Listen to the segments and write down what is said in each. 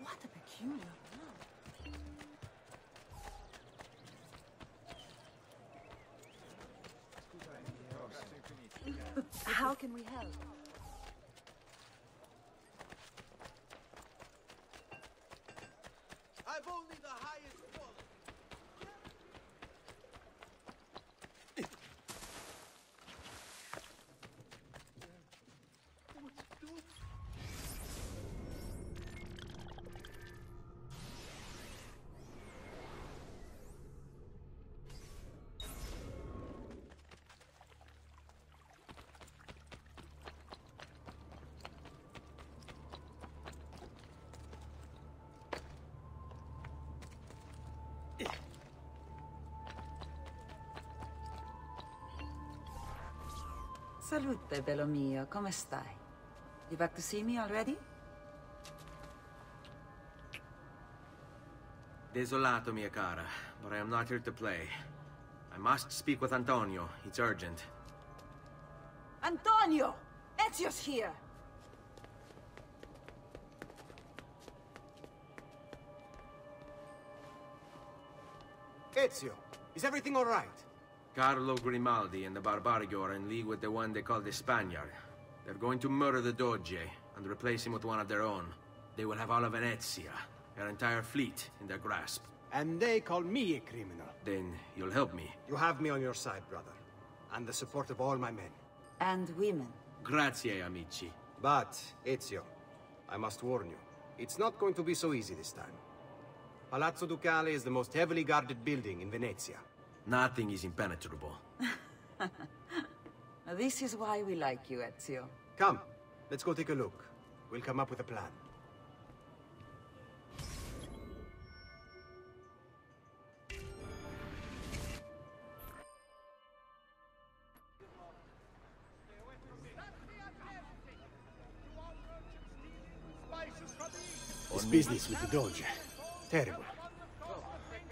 What a peculiar. How can we help? Salute, bello mio. Come stai? You back to see me already? Desolato, mia cara, but I am not here to play. I must speak with Antonio. It's urgent. Antonio! Ezio's here! Ezio, is everything all right? Carlo Grimaldi and the Barbarigo are in league with the one they call the Spaniard. They're going to murder the Doge and replace him with one of their own. They will have all of Venezia, their entire fleet, in their grasp. And they call me a criminal. Then you'll help me. You have me on your side, brother. And the support of all my men. And women. Grazie, amici. But, Ezio, I must warn you, it's not going to be so easy this time. Palazzo Ducale is the most heavily guarded building in Venezia. Nothing is impenetrable. This is why we like you, Ezio. Come, let's go take a look. We'll come up with a plan. Spices from the east. This business with the Doge. Terrible.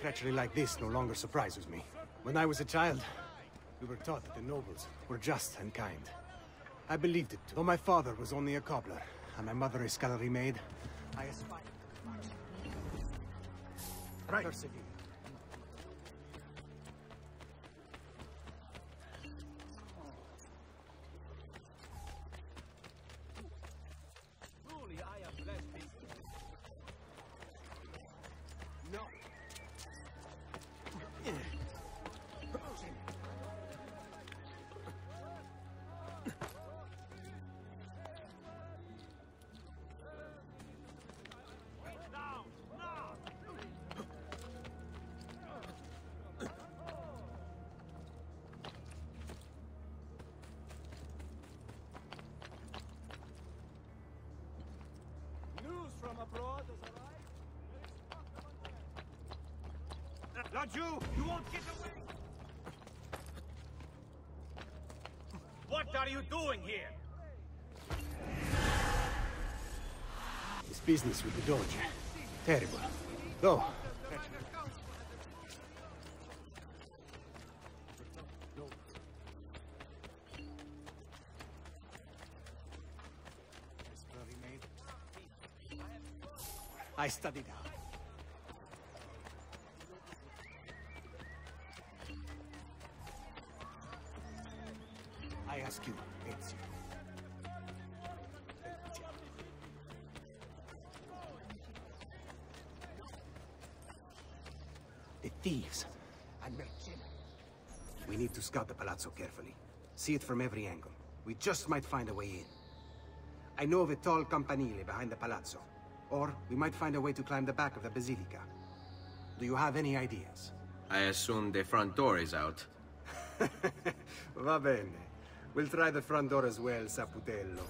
Treachery like this no longer surprises me. When I was a child, we were taught that the nobles were just and kind. I believed it. Though my father was only a cobbler, and my mother a scullery maid, I aspired to right. persevere. Truly, I am blessed. No. Arrived. You! You won't get away! What are you doing here? This business with the Doge. Terrible. Though. I studied hard. Ask you, Ezio. The thieves and mercenaries. We need to scout the palazzo carefully. See it from every angle. We just might find a way in. I know of a tall campanile behind the palazzo. Or we might find a way to climb the back of the basilica. Do you have any ideas? I assume the front door is out. Va bene. We'll try the front door as well, Saputello.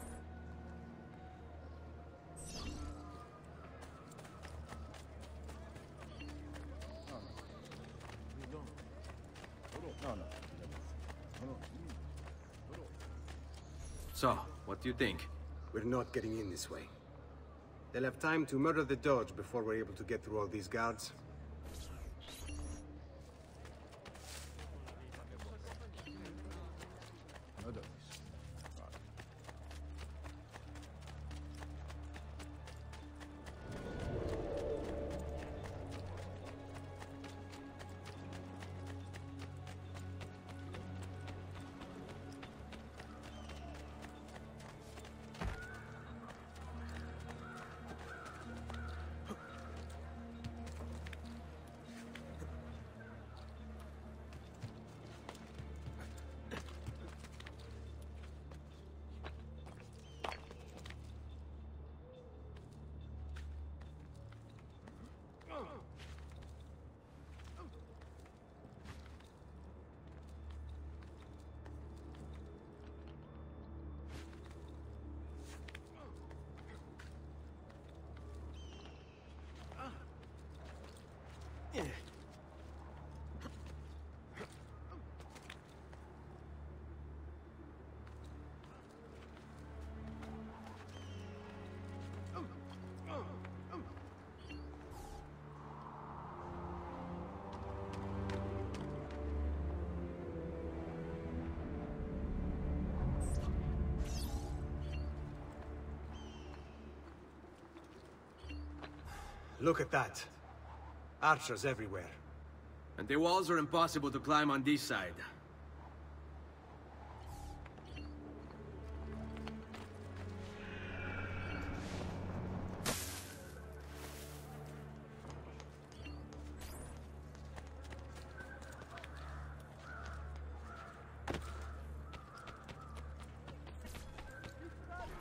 So, what do you think? We're not getting in this way. They'll have time to murder the Doge before we're able to get through all these guards. Look at that. Archers everywhere. And the walls are impossible to climb on this side.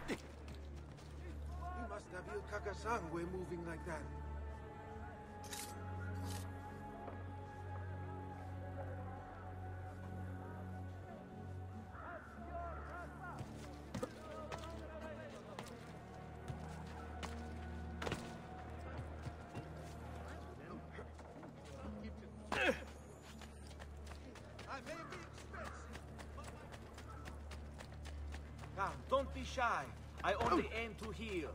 He must have Il Kakasangwe moving like that. Shy. I only aim to heal.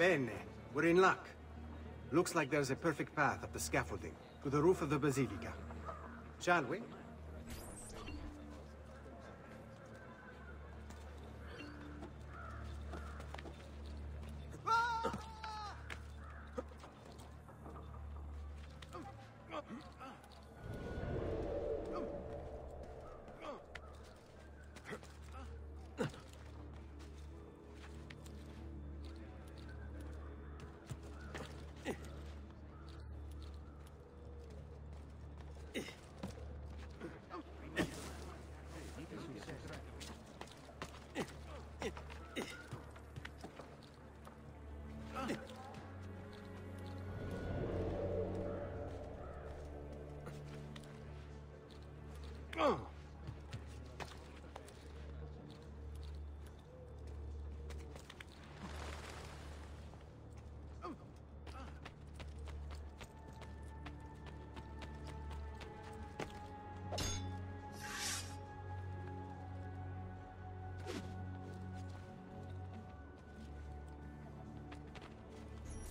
Bene. We're in luck. Looks like there's a perfect path up the scaffolding to the roof of the Basilica. Shall we?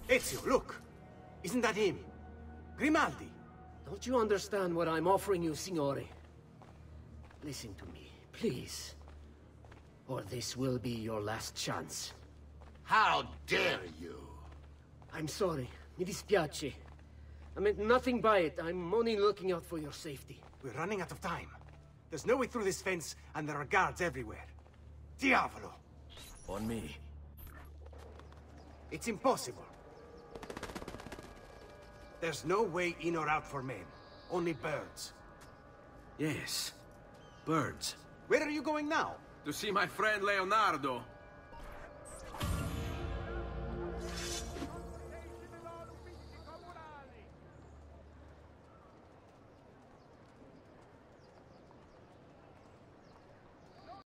Ezio, look! Isn't that him? Grimaldi! Don't you understand what I'm offering you, Signore? Listen to me, please. Or this will be your last chance. How dare you? I'm sorry. Mi dispiace. I meant nothing by it. I'm only looking out for your safety. We're running out of time. There's no way through this fence, and there are guards everywhere. Diavolo! On me. It's impossible. There's no way in or out for men. Only birds. Yes. Birds. Where are you going now? To see my friend Leonardo.